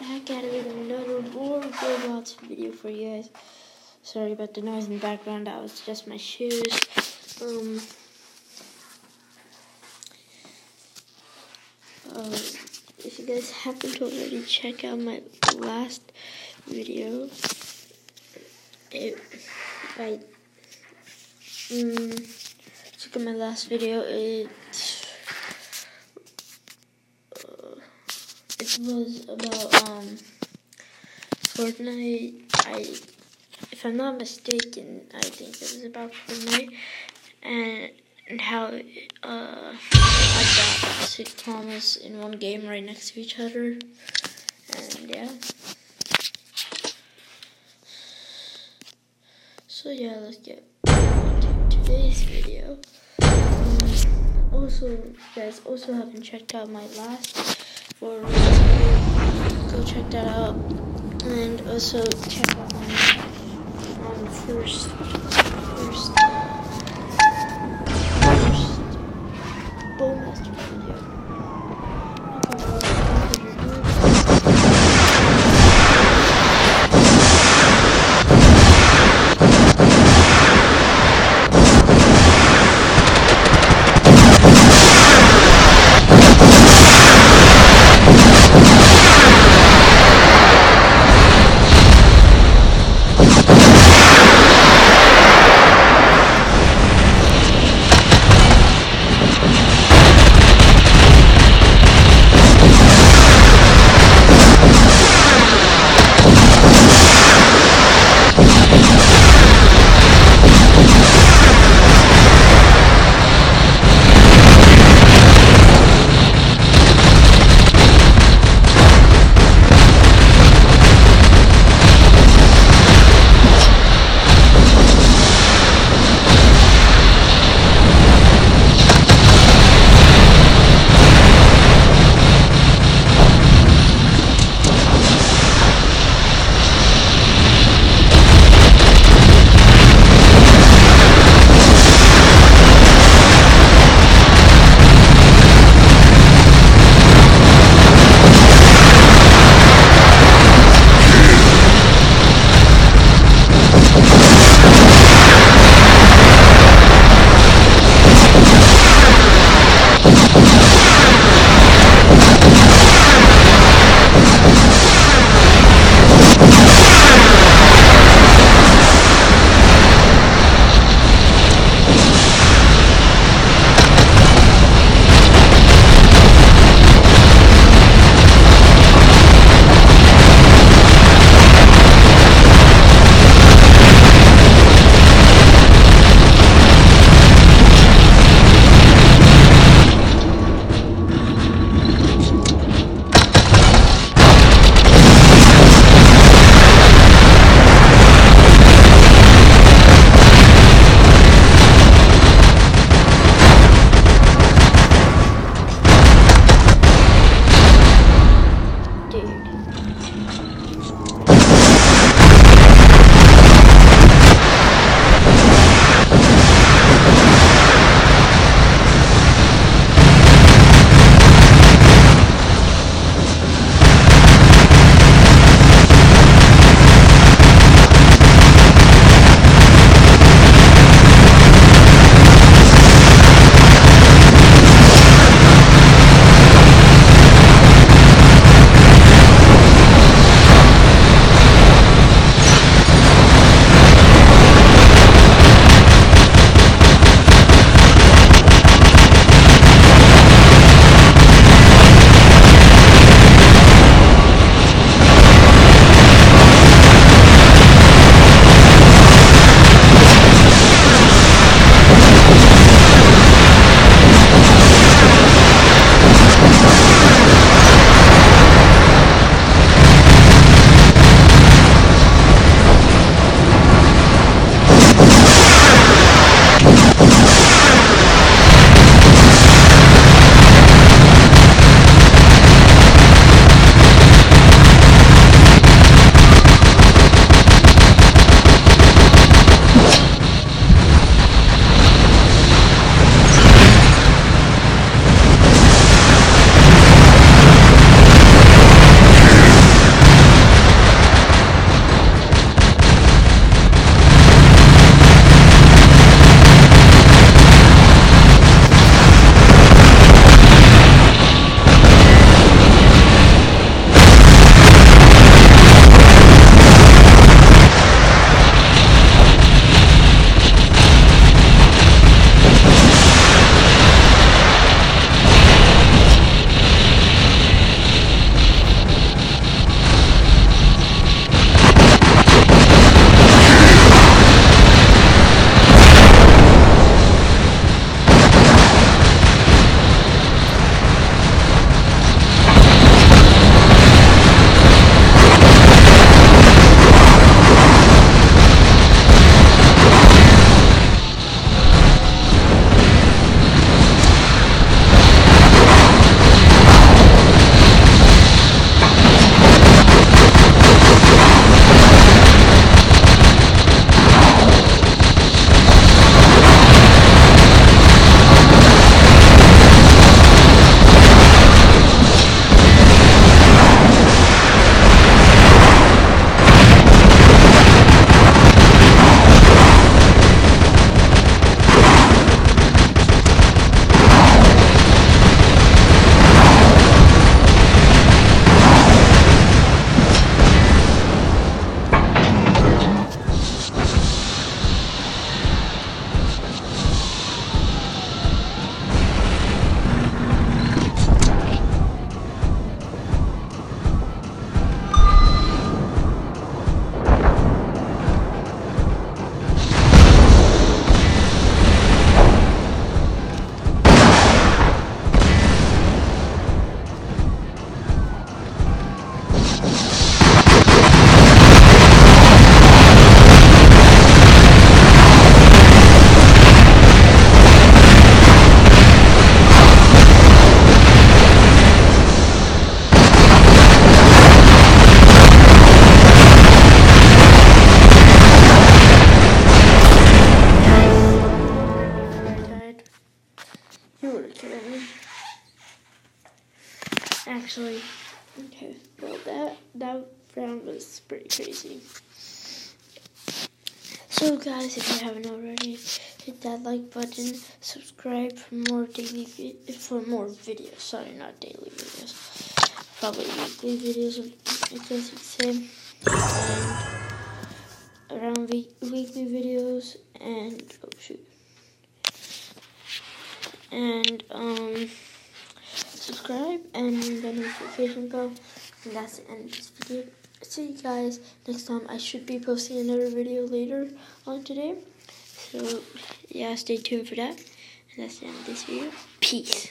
back at it with another War Robots video for you guys. Sorry about the noise in the background. That was just my shoes. Um. Uh, if you guys happen to already, check out my last video. It, I um, check out my last video. It uh, it was about um Fortnite. I, if I'm not mistaken, I think it was about Fortnite and and how uh, I got Sid Thomas in one game right next to each other, and yeah. So yeah, let's get into today's video. Um, also, guys also haven't checked out my last videos. Go check that out, and also check out my um, first first. Uh, Bowmaster video. Actually. Okay, well that that round was pretty crazy. So guys, if you haven't already, hit that like button, subscribe for more daily for more videos. Sorry, not daily videos. Probably weekly videos, I guess you'd. And around week, weekly videos and oh shoot. And um subscribe and the notification bell. And that's the end of this video. See you guys next time. I should be posting another video later on today. So yeah, stay tuned for that. And that's the end of this video. Peace.